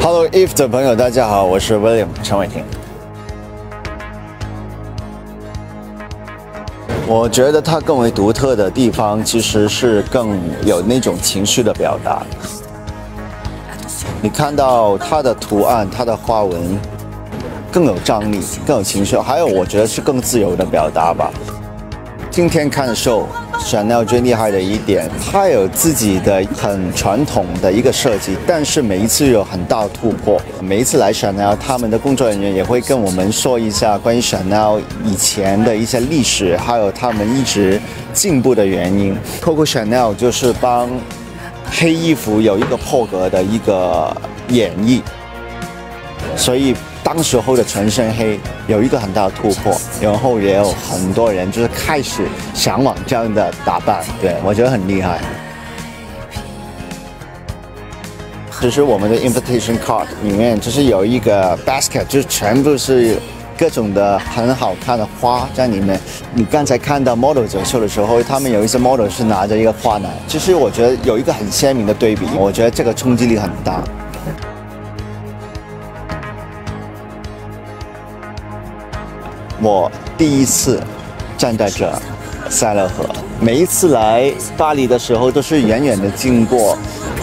Hello If 的朋友，大家好，我是 William 陈伟霆。我觉得它更为独特的地方，其实是更有那种情绪的表达。你看到它的图案，它的花纹更有张力，更有情绪，还有我觉得是更自由的表达吧。今天看秀，Chanel 最厉害的一点，它有自己的很传统的一个设计，但是每一次有很大突破。每一次来 Chanel，他们的工作人员也会跟我们说一下关于 Chanel 以前的一些历史，还有他们一直进步的原因。Coco Chanel 就是帮黑衣服有一个破格的一个演绎，所以。当时候的全身黑有一个很大的突破，然后也有很多人就是开始向往这样的打扮，对我觉得很厉害。其实我们的 invitation card 里面就是有一个 basket，就是全部是各种的很好看的花在里面。你刚才看到 model 走秀的时候，他们有一些 model 是拿着一个花篮，其实我觉得有一个很鲜明的对比，我觉得这个冲击力很大。我第一次站在这塞勒河，每一次来巴黎的时候都是远远的经过，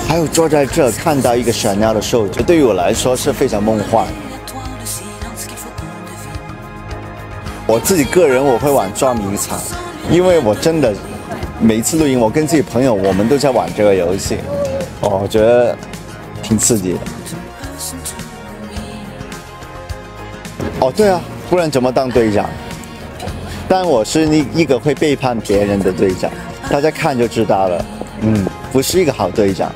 还有坐在这看到一个闪耀的秀，对于我来说是非常梦幻。我自己个人我会玩抓迷藏，因为我真的每一次录音，我跟自己朋友我们都在玩这个游戏，我觉得挺刺激的。哦，对啊。不然怎么当队长？但我是一一个会背叛别人的队长，大家看就知道了。嗯，不是一个好队长。